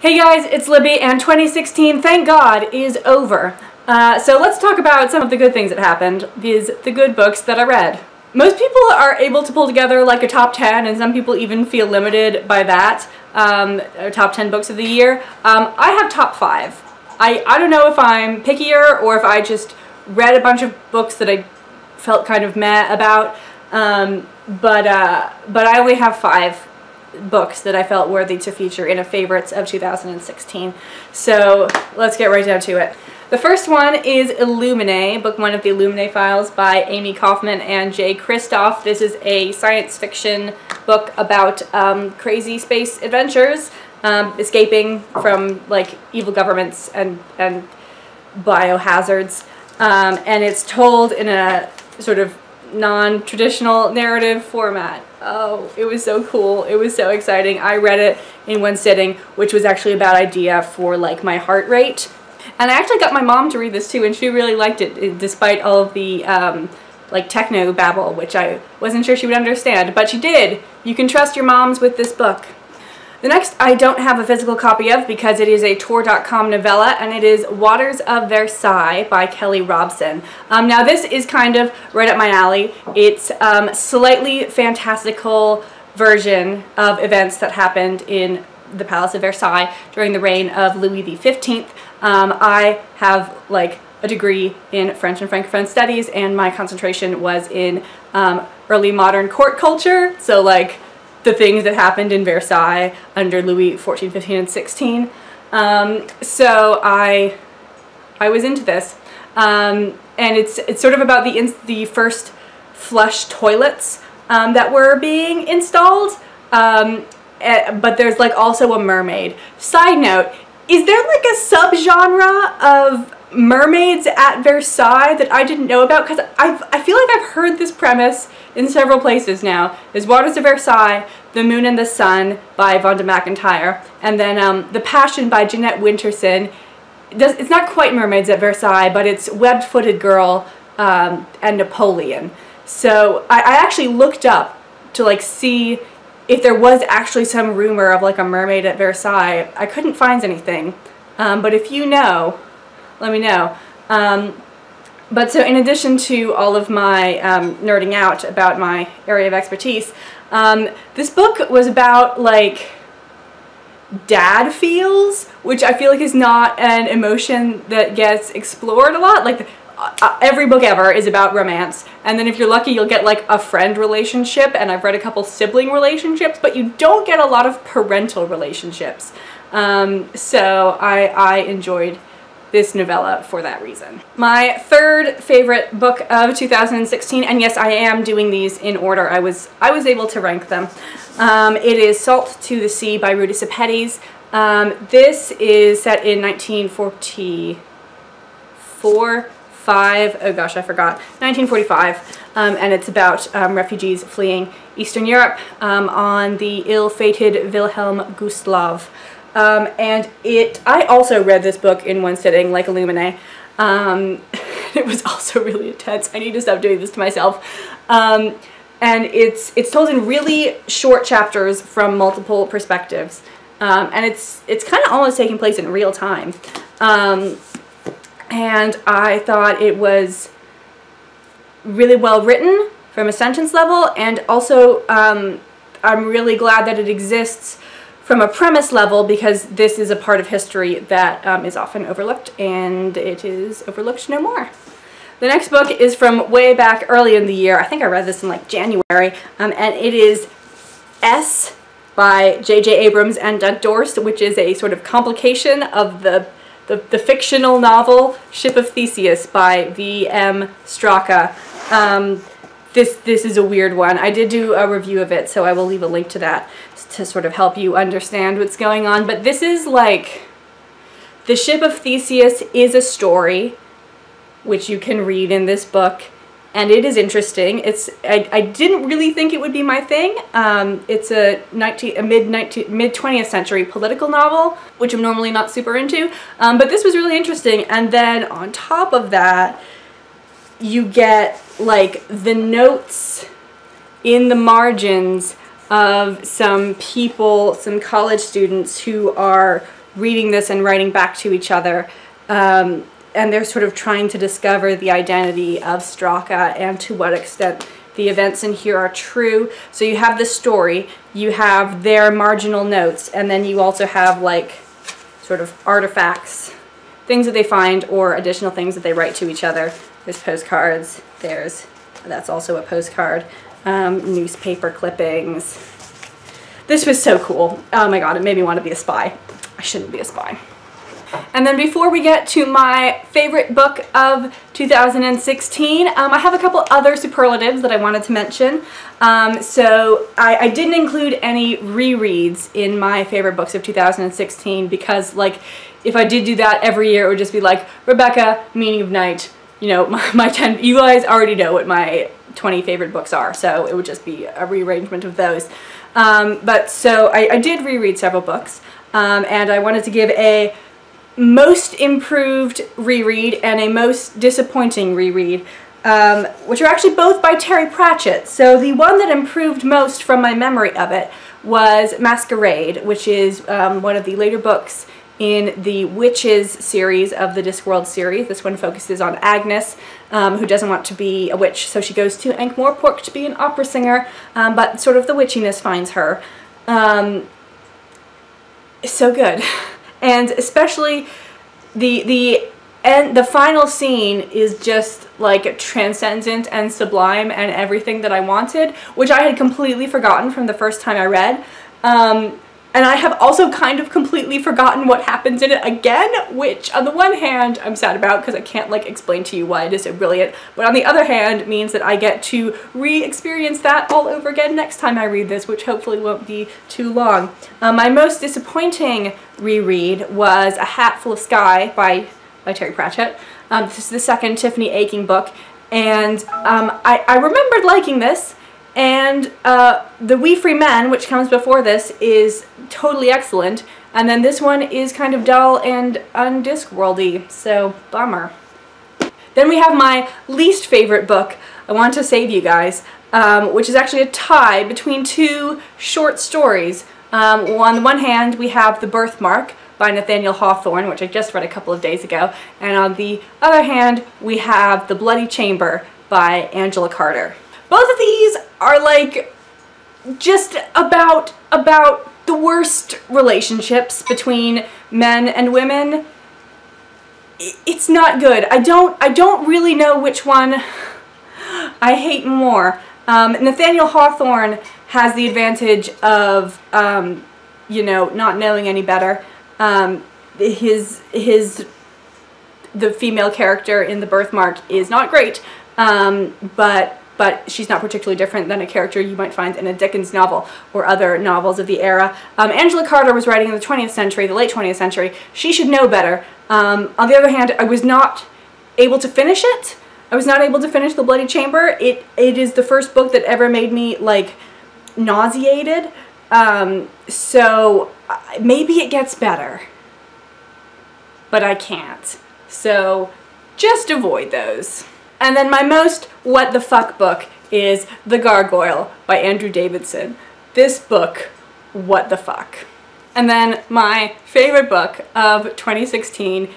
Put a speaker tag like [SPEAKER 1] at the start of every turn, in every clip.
[SPEAKER 1] Hey guys, it's Libby, and 2016, thank God, is over. Uh, so let's talk about some of the good things that happened, these the good books that I read. Most people are able to pull together like a top 10, and some people even feel limited by that, um, top 10 books of the year. Um, I have top 5. I, I don't know if I'm pickier or if I just read a bunch of books that I felt kind of meh about, um, but, uh, but I only have 5 books that I felt worthy to feature in a favorites of 2016. So let's get right down to it. The first one is Illuminae, book one of the Illuminae files by Amie Kaufman and Jay Kristoff. This is a science fiction book about um, crazy space adventures, um, escaping from like evil governments and, and biohazards. Um, and it's told in a sort of non-traditional narrative format. Oh, it was so cool. It was so exciting. I read it in one sitting, which was actually a bad idea for like my heart rate. And I actually got my mom to read this too, and she really liked it, despite all of the um, like techno babble, which I wasn't sure she would understand, but she did. You can trust your moms with this book. The next I don't have a physical copy of because it is a Tor.com novella and it is Waters of Versailles by Kelly Robson. Um, now this is kind of right up my alley. It's um, slightly fantastical version of events that happened in the Palace of Versailles during the reign of Louis XV. Um, I have like a degree in French and Francophone studies and my concentration was in um, early modern court culture. So like the things that happened in Versailles under Louis XIV, 15, and 16. Um, so I, I was into this. Um, and it's, it's sort of about the, the first flush toilets um, that were being installed. Um, eh, but there's like also a mermaid. Side note, is there like a subgenre of mermaids at Versailles that I didn't know about? Because I I feel like I've heard this premise in several places now. There's Waters of Versailles, The Moon and the Sun by Vonda McIntyre, and then um, The Passion by Jeanette Winterson. it's not quite Mermaids at Versailles, but it's Webbed-Footed Girl um, and Napoleon. So I, I actually looked up to like see if there was actually some rumor of like a mermaid at Versailles. I couldn't find anything. Um, but if you know, let me know. Um, but so in addition to all of my um, nerding out about my area of expertise, um, this book was about like dad feels, which I feel like is not an emotion that gets explored a lot. Like uh, uh, every book ever is about romance, and then if you're lucky, you'll get like a friend relationship, and I've read a couple sibling relationships, but you don't get a lot of parental relationships. Um, so I, I enjoyed this novella for that reason. My third favorite book of 2016, and yes, I am doing these in order. I was I was able to rank them. Um, it is Salt to the Sea by Ruta Sepetys. Um, this is set in 1944, 5, oh gosh, I forgot, 1945, um, and it's about um, refugees fleeing Eastern Europe um, on the ill-fated Wilhelm Gustloff. Um, and it, I also read this book in one sitting, like Illuminae. Um, it was also really intense. I need to stop doing this to myself. Um, and it's it's told in really short chapters from multiple perspectives, um, and it's it's kind of almost taking place in real time. Um, and I thought it was really well written from a sentence level, and also um, I'm really glad that it exists from a premise level because this is a part of history that um, is often overlooked and it is overlooked no more. The next book is from way back early in the year. I think I read this in like January um, and it is S by J.J. Abrams and Doug Dorst, which is a sort of complication of the, the, the fictional novel Ship of Theseus by V.M. Straka. Um, this this is a weird one. I did do a review of it, so I will leave a link to that to sort of help you understand what's going on. But this is like the ship of Theseus is a story which you can read in this book and it is interesting. It's I, I didn't really think it would be my thing. Um, it's a 19 a mid 19 mid 20th century political novel, which I'm normally not super into. Um, but this was really interesting. And then on top of that, you get like the notes in the margins of some people, some college students who are reading this and writing back to each other. Um, and they're sort of trying to discover the identity of Straka and to what extent the events in here are true. So you have the story, you have their marginal notes, and then you also have like sort of artifacts, things that they find or additional things that they write to each other. There's postcards, there's, that's also a postcard, um, newspaper clippings. This was so cool. Oh my god, it made me want to be a spy. I shouldn't be a spy. And then before we get to my favorite book of 2016, um, I have a couple other superlatives that I wanted to mention. Um, so I, I, didn't include any rereads in my favorite books of 2016 because like if I did do that every year it would just be like Rebecca, Meaning of Night, you know, my, my 10, you guys already know what my 20 favorite books are so it would just be a rearrangement of those. Um, but so I, I, did reread several books um, and I wanted to give a most improved reread and a most disappointing reread, um, which are actually both by Terry Pratchett. So the one that improved most from my memory of it was Masquerade, which is um, one of the later books in the Witches series of the Discworld series. This one focuses on Agnes, um, who doesn't want to be a witch, so she goes to Ankh-Morpork to be an opera singer, um, but sort of the witchiness finds her. Um, so good. and especially the the and the final scene is just like transcendent and sublime and everything that I wanted, which I had completely forgotten from the first time I read. Um, and I have also kind of completely forgotten what happens in it again, which on the one hand I'm sad about because I can't like explain to you why it is so brilliant, but on the other hand means that I get to re-experience that all over again next time I read this, which hopefully won't be too long. Um, my most disappointing reread was A Hat Full of Sky by, by Terry Pratchett. Um, this is the second Tiffany Aching book, and um, I, I remembered liking this, and uh, the Wee Free Men, which comes before this, is totally excellent. And then this one is kind of dull and undiscworldy, so bummer. Then we have my least favorite book, I Want to Save You Guys, um, which is actually a tie between two short stories. Um, on the one hand, we have The Birthmark by Nathaniel Hawthorne, which I just read a couple of days ago. And on the other hand, we have The Bloody Chamber by Angela Carter. Both of these are like just about about the worst relationships between men and women. It's not good. I don't I don't really know which one I hate more. Um, Nathaniel Hawthorne has the advantage of um, you know not knowing any better. Um, his his the female character in the birthmark is not great, um, but but she's not particularly different than a character you might find in a Dickens novel or other novels of the era. Um, Angela Carter was writing in the 20th century, the late 20th century. She should know better. Um, on the other hand, I was not able to finish it. I was not able to finish The Bloody Chamber. It It is the first book that ever made me, like, nauseated. Um, so uh, maybe it gets better. But I can't. So just avoid those. And then my most what the fuck book is The Gargoyle by Andrew Davidson. This book, what the fuck. And then my favorite book of 2016,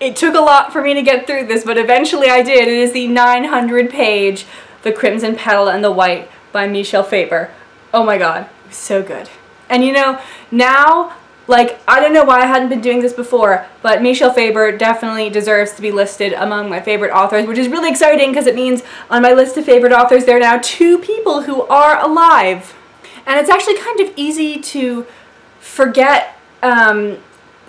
[SPEAKER 1] it took a lot for me to get through this, but eventually I did. It is the 900 page The Crimson Petal and the White by Michel Faber. Oh my god, so good. And you know, now like, I don't know why I hadn't been doing this before, but Michel Faber definitely deserves to be listed among my favorite authors, which is really exciting because it means on my list of favorite authors there are now two people who are alive. And it's actually kind of easy to forget um,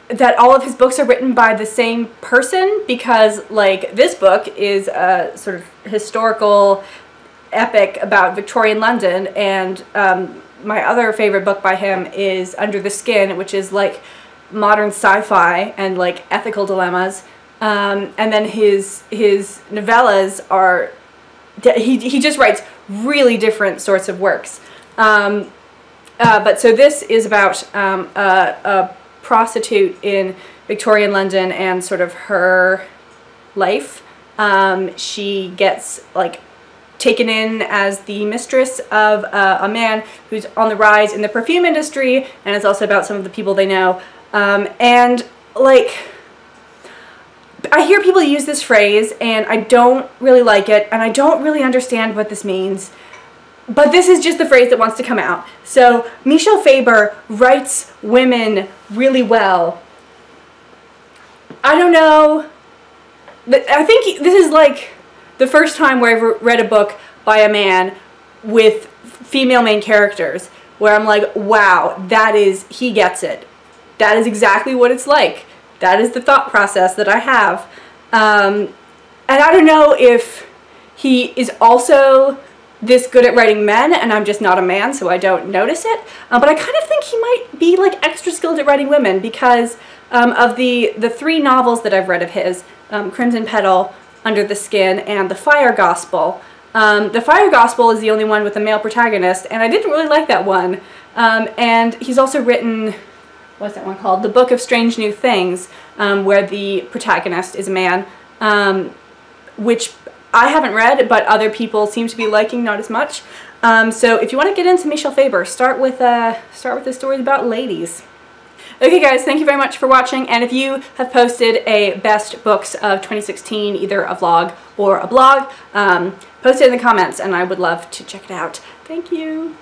[SPEAKER 1] that all of his books are written by the same person because, like, this book is a sort of historical epic about Victorian London and um, my other favorite book by him is Under the Skin, which is like modern sci-fi and like ethical dilemmas. Um, and then his his novellas are he he just writes really different sorts of works. Um, uh, but so this is about um, a, a prostitute in Victorian London and sort of her life. Um, she gets like taken in as the mistress of uh, a man who's on the rise in the perfume industry, and it's also about some of the people they know. Um, and like, I hear people use this phrase, and I don't really like it, and I don't really understand what this means. But this is just the phrase that wants to come out. So Michel Faber writes women really well. I don't know. I think this is like the first time where I've read a book by a man with female main characters where I'm like, wow, that is, he gets it. That is exactly what it's like. That is the thought process that I have. Um, and I don't know if he is also this good at writing men and I'm just not a man so I don't notice it. Uh, but I kind of think he might be like extra skilled at writing women because um, of the, the three novels that I've read of his, um, Crimson Petal, under the Skin, and The Fire Gospel. Um, the Fire Gospel is the only one with a male protagonist, and I didn't really like that one. Um, and he's also written, what's that one called? The Book of Strange New Things, um, where the protagonist is a man, um, which I haven't read, but other people seem to be liking not as much. Um, so if you want to get into Michel Faber, start with uh, start with the stories about ladies. Okay guys, thank you very much for watching, and if you have posted a best books of 2016, either a vlog or a blog, um, post it in the comments and I would love to check it out. Thank you!